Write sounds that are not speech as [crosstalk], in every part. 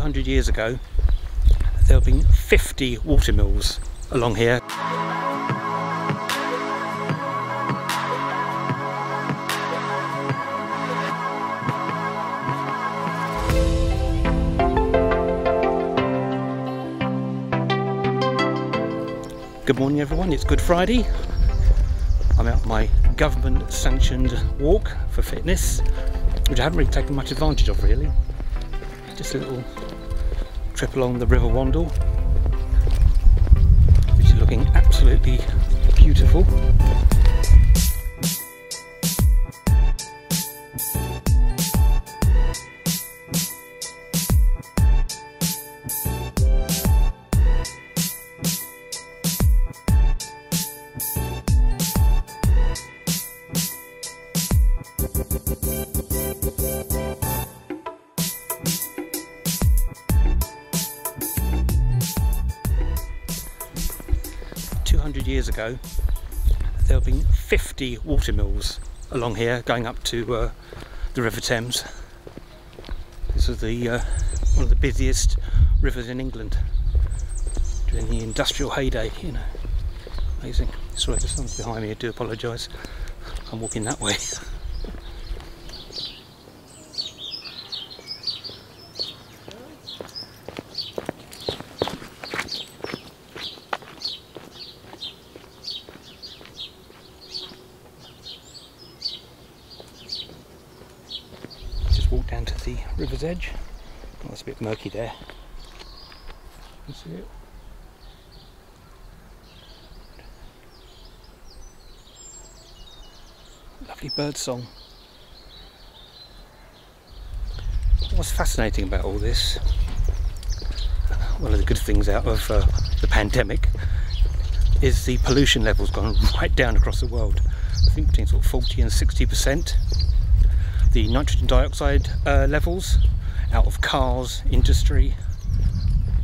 200 years ago, there have been 50 water mills along here. Good morning everyone, it's Good Friday. I'm out my government sanctioned walk for fitness, which I haven't really taken much advantage of really. Just a little trip along the River Wandle, which is looking absolutely beautiful. Years ago, there have been 50 water mills along here going up to uh, the River Thames. This is the uh, one of the busiest rivers in England during the industrial heyday, you know. Amazing. Sorry, the sun's behind me, I do apologise. I'm walking that way. [laughs] 'Walk down to the river's edge. Oh, it's a bit murky there. You see it? Lovely bird song. What's fascinating about all this, one of the good things out of uh, the pandemic, is the pollution levels gone [laughs] right down across the world. I think between sort of 40 and 60 percent the nitrogen dioxide uh, levels out of cars, industry,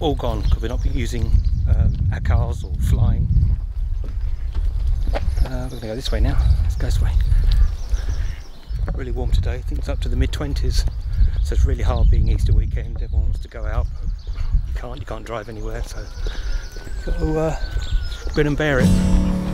all gone because we're not using um, our cars or flying. Uh, we're going to go this way now. Let's go this way. Really warm today. I think it's up to the mid 20s. So it's really hard being Easter weekend. Everyone wants to go out. You can't. You can't drive anywhere. So to uh, grin and bear it.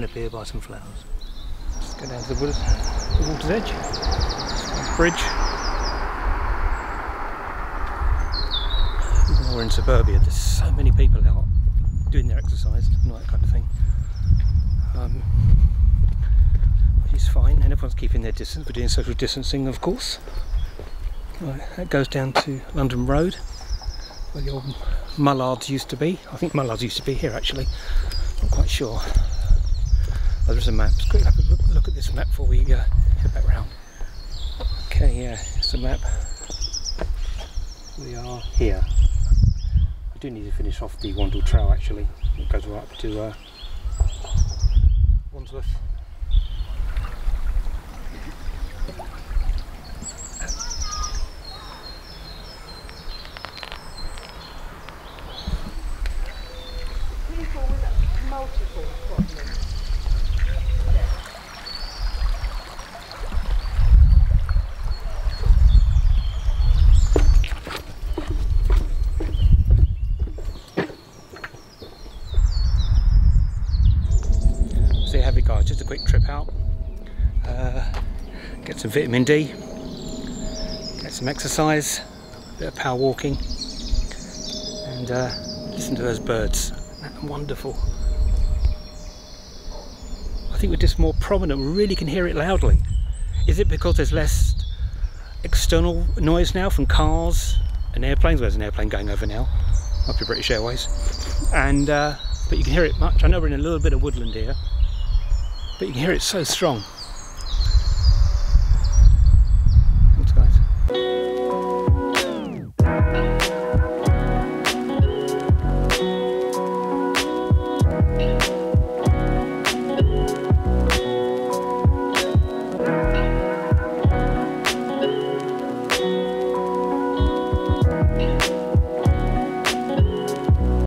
A canopy by some flowers. Just go down to the, water, the water's edge. Bridge. Even we're in suburbia, there's so many people out doing their exercise and all that kind of thing. Um, which is fine, and everyone's keeping their distance. We're doing social distancing, of course. Right, that goes down to London Road, where the old Mullards used to be. I think Mullards used to be here actually. Not quite sure. Oh, there's a map. Let's quickly have a look, look at this map before we uh, head back round. Okay, yeah, it's a map. We are here. I do need to finish off the Wandle Trail actually. It goes right up to uh, Wandsworth. Guys, just a quick trip out. Uh, get some vitamin D, get some exercise, a bit of power walking, and uh, listen to those birds. Wonderful. I think we're just more prominent, we really can hear it loudly. Is it because there's less external noise now from cars and airplanes? Well, there's an airplane going over now, up to British Airways. And uh, but you can hear it much. I know we're in a little bit of woodland here, but you can hear it so strong.